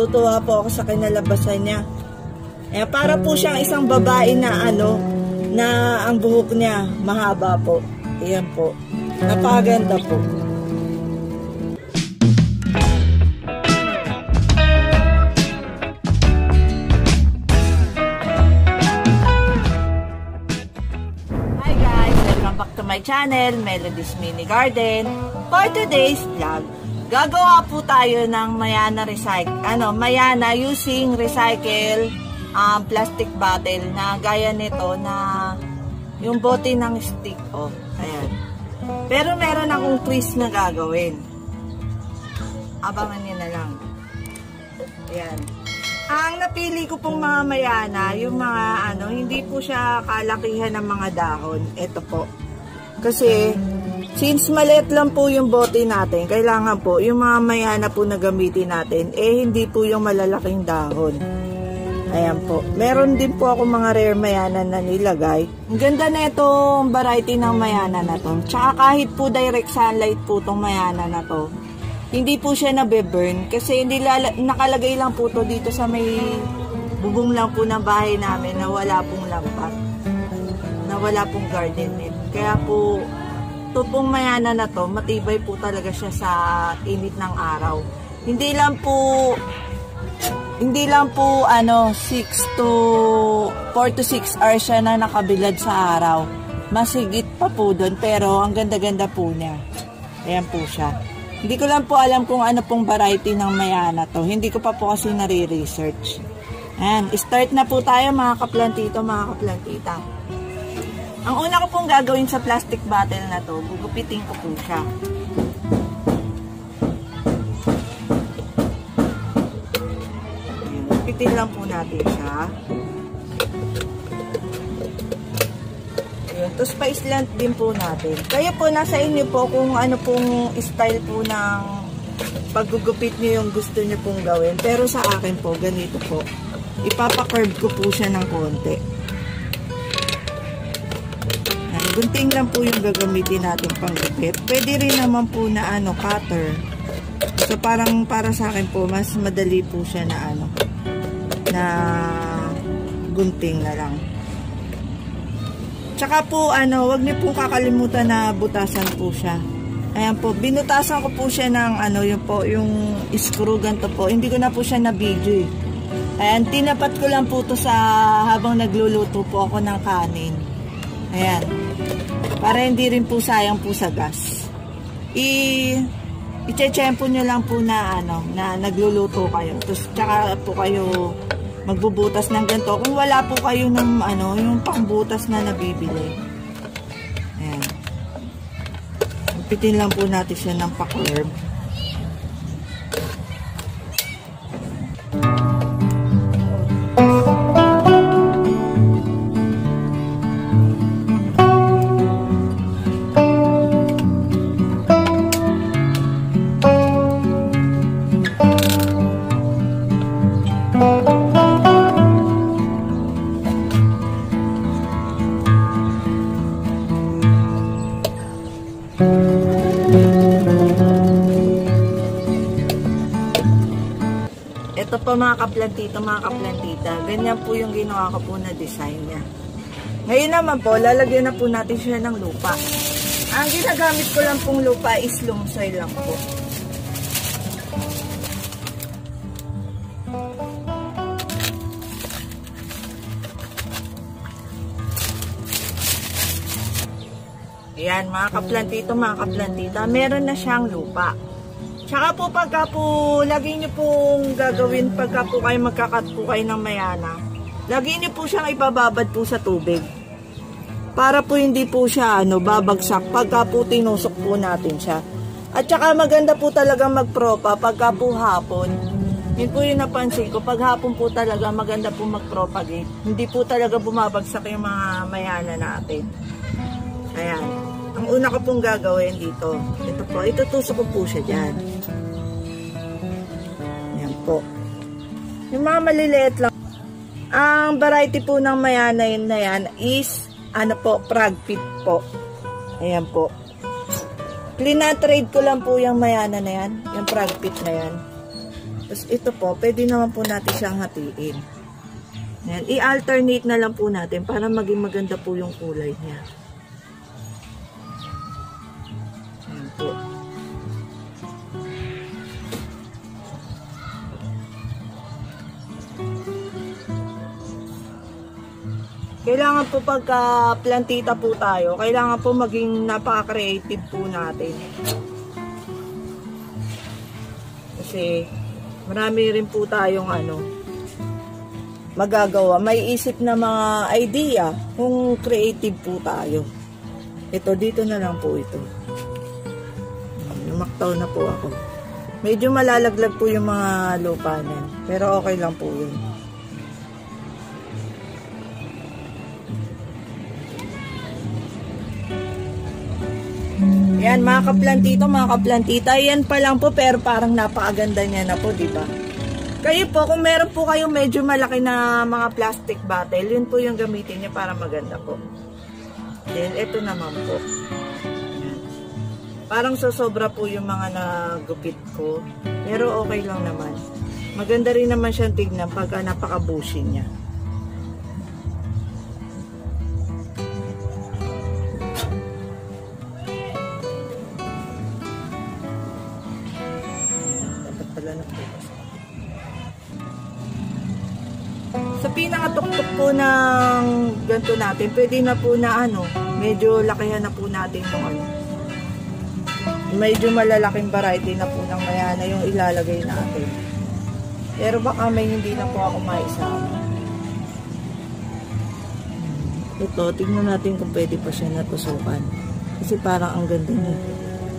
Natutuwa po ako sa kinalabasan niya. Eh, para po siyang isang babae na ano, na ang buhok niya mahaba po. Ayan po. Napaganda po. Hi guys! Welcome back to my channel, Melody's Mini Garden. For today's vlog, gagawa po tayo ng Mayana Recycle, ano, Mayana using recycle um, plastic bottle na gaya nito na yung bote ng stick, oh, ayan. Pero meron akong twist na gagawin. Abangan niyo na lang. Ayan. Ang napili ko pong mga mayana, yung mga ano, hindi po siya kalakihan ng mga dahon. Ito po. Kasi, since maliit lang po yung bote natin, kailangan po, yung mga mayana po na gamitin natin, eh hindi po yung malalaking dahon. Ayan po. Meron din po ako mga rare mayana na nilagay. Ang ganda na itong variety ng mayana na to. Tsaka kahit po direct sunlight po itong mayana na to, hindi po siya nabe-burn kasi hindi nakalagay lang po to dito sa may bubong lang po ng bahay namin na wala pong lampat na wala pong garden net kaya po to pong mayana na to matibay po talaga siya sa init ng araw hindi lang po hindi lang po ano 6 to 4 to 6 hours siya na nakabilad sa araw masigit pa po doon pero ang ganda-ganda po niya ayan po siya hindi ko lang po alam kung ano pong variety ng mayana to. Hindi ko pa po kasi nare-research. Ayan, start na po tayo mga kaplantito, mga kaplantita. Ang una ko pong gagawin sa plastic bottle na to, gugupitin ko po siya. Gugupitin lang po natin siya. Ayun. Tapos pa-slant din po natin. Kaya po, nasa inyo po kung ano pong style po ng paggugupit nyo yung gusto nyo pong gawin. Pero sa akin po, ganito po. Ipapa-curve ko po siya ng konti. Gunting lang po yung gagamitin natin panggupit. Pwede rin naman po na ano, cutter. So, parang para sa akin po, mas madali po siya na ano, na gunting na lang. Tsaka po, ano, wag niyo po kakalimutan na butasan po siya. Ayan po, binutasan ko po siya ng, ano, yung po, yung screw ganito po. Hindi ko na po siya na-video eh. Ayan, tinapat ko lang po to sa habang nagluluto po ako ng kanin. Ayan. Para hindi rin po sayang po sa gas. I, i-chechempo nyo lang po na, ano, na nagluluto kayo. Tapos, tsaka po kayo magbubutas ng ganito. Kung wala po kayo ng ano, yung pangbutas na nabibili. Ayan. Pitin lang po natin siya ng pa-curve. Ito po mga kaplantito, mga kaplantita. Ganyan po yung ginawa ko po na design niya. Ngayon naman po, lalagyan na po natin siya ng lupa. Ang ginagamit ko lang pong lupa is loam soil lang po. Ayan, mga kaplantito, mga kaplantita, meron na siyang lupa. Tsaka po pagka po, lagi nyo pong gagawin pagka po kayo magkakat po kayo ng mayana. Lagi nyo po siyang ipababad po sa tubig. Para po hindi po siya ano, babagsak pagka po tinusok po natin siya. At saka maganda po talaga magpropa pagka po hapon. Yun po yung napansin ko. Pag hapon po talaga maganda po magpropagate. Hindi po talaga bumabagsak yung mga mayana natin. Ayan. Ang una ko pong gagawin dito, ito po, itutusok ko po siya dyan. Ayan po. Yung mga maliliit lang. Ang variety po ng mayana yun na yan is, ano po, frog pit po. Ayan po. Klinatrade ko lang po yung mayana na yan. Yung frog pit na yan. Tapos ito po, pwede naman po natin siyang hatiin. Yan. I-alternate na lang po natin para maging maganda po yung kulay niya. Kailangan po pagka plantita po tayo, kailangan po maging napaka-creative po natin. Kasi marami rin po tayong ano magagawa. May isip na mga idea kung creative po tayo. Ito, dito na lang po ito. Lumaktaw na po ako. Medyo malalaglag po yung mga lupa niyan. Pero okay lang po yun. Yan, mga kaplantito, mga kaplantita. Yan pa lang po, pero parang napakaganda niya na po, di ba? Kayo po, kung meron po kayo medyo malaki na mga plastic bottle, yun po yung gamitin niya para maganda po. Then, ito naman po. Yan. Parang sosobra po yung mga nagupit ko. Pero okay lang naman. Maganda rin naman siyang tignan pagka napaka-bushy niya. Ng ganito natin, pwede na po na ano, medyo lakihan na po natin yung ano. Medyo malalaking variety na po ng mayana yung ilalagay natin. Pero baka may hindi na po ako maisama. Ito, tingnan natin kung pwede pa siya natusukan. Kasi parang ang ganda niya.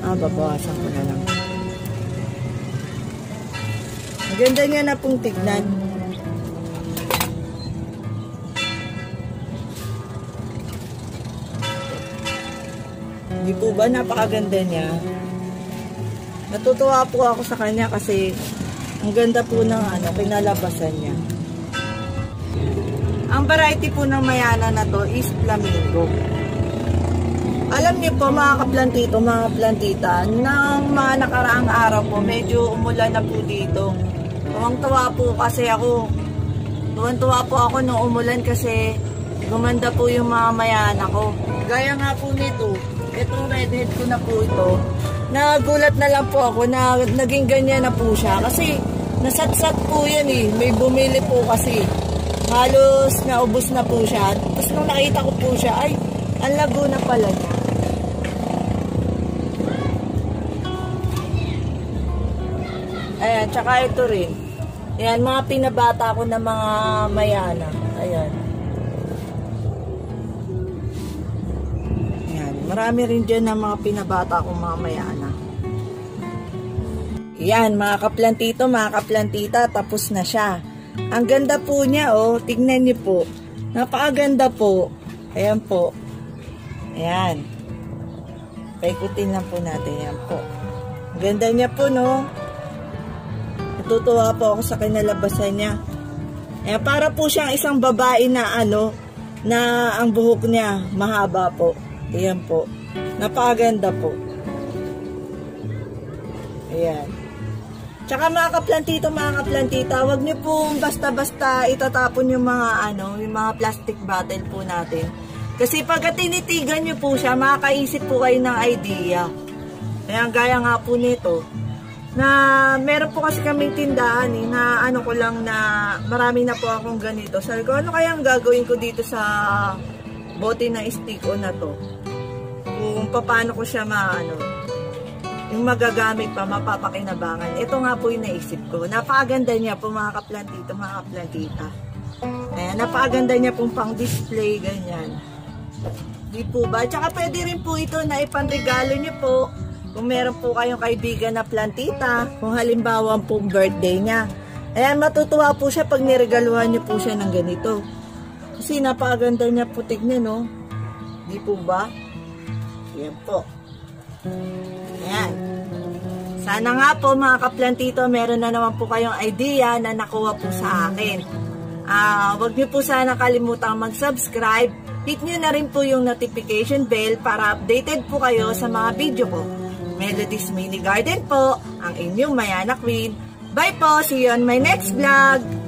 Ah, babawasan ko na lang. Ang ganda niya na pong tignan. Di po ba napakaganda niya? Natutuwa po ako sa kanya kasi ang ganda po ng ano, kinalabasan niya. Ang variety po ng mayana na to is flamingo. Alam niyo po mga kaplantito, mga plantita, ng mga nakaraang araw po, medyo umulan na po dito. Tuwang-tuwa po kasi ako, tuwang-tuwa po ako nung umulan kasi gumanda po yung mga mayana ko. Gaya nga po nito, itong redhead ko na po ito, nagulat na lang po ako na naging ganyan na po siya. Kasi nasatsat po yan eh, may bumili po kasi. Halos naubos na po siya. Tapos nung nakita ko po siya, ay, ang lago na pala niya. Ayan, tsaka ito rin. Ayan, mga pinabata ko na mga mayana. Ayan. Marami rin dyan na mga pinabata ko mga mayana. Ayan, mga kaplantito, mga kaplantita, tapos na siya. Ang ganda po niya, oh. Tignan niyo po. Napakaganda po. Ayan po. Ayan. Paikutin lang po natin. Ayan po. Ganda niya po, no? Natutuwa po ako sa kinalabasan niya. Eh, para po siyang isang babae na ano, na ang buhok niya mahaba po. Ayan po. Napakaganda po. Ayan. Tsaka mga kaplantito, mga kaplantita, wag niyo po basta-basta itatapon yung mga ano, yung mga plastic bottle po natin. Kasi pagka tinitigan niyo po siya, makakaisip po kayo ng idea. Kaya gaya nga po nito, na meron po kasi kaming tindahan eh, na ano ko lang na marami na po akong ganito. Sabi ko, ano kaya ang gagawin ko dito sa bote na stick na to? Kung paano ko siya maano, yung magagamit pa, mapapakinabangan. Ito nga po yung naisip ko. Napakaganda niya po mga kaplantito, mga kaplantita. Ayan, napakaganda niya pong pang display, ganyan. Di po ba? Tsaka pwede rin po ito na ipanregalo niyo po kung meron po kayong kaibigan na plantita, kung halimbawa po birthday niya. Ayan, matutuwa po siya pag niregaluhan niyo po siya ng ganito. Kasi napakaganda niya po tignan, no? Di po ba? Yan po. Ayan. Sana nga po mga kaplantito, meron na naman po kayong idea na nakuha po sa akin. Uh, huwag niyo po sana kalimutang mag-subscribe. Hit niyo na rin po yung notification bell para updated po kayo sa mga video ko. Melody's Mini Garden po, ang inyong Mayana Queen. Bye po! See you on my next vlog!